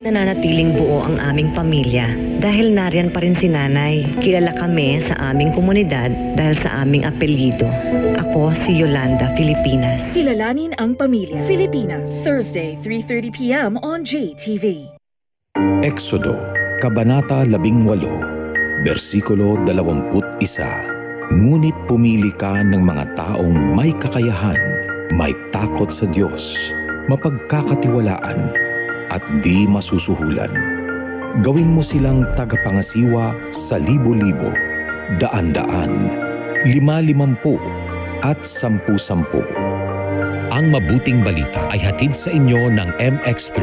Nananatiling buo ang aming pamilya dahil nariyan pa rin si nanay. Kilala kami sa aming komunidad dahil sa aming apelyido. Ako si Yolanda, Filipinas. Kilalanin ang pamilya. Filipinas, Thursday, 3.30pm on JTV. Exodo, Kabanata 18, versikulo 21. Ngunit pumili ka ng mga taong may kakayahan, may takot sa Diyos, mapagkakatiwalaan, at di masusuhulan. Gawin mo silang tagapangasiwa sa libo-libo, daan-daan, lima-limampu, at sampu-sampu. Ang mabuting balita ay hatid sa inyo ng MX3.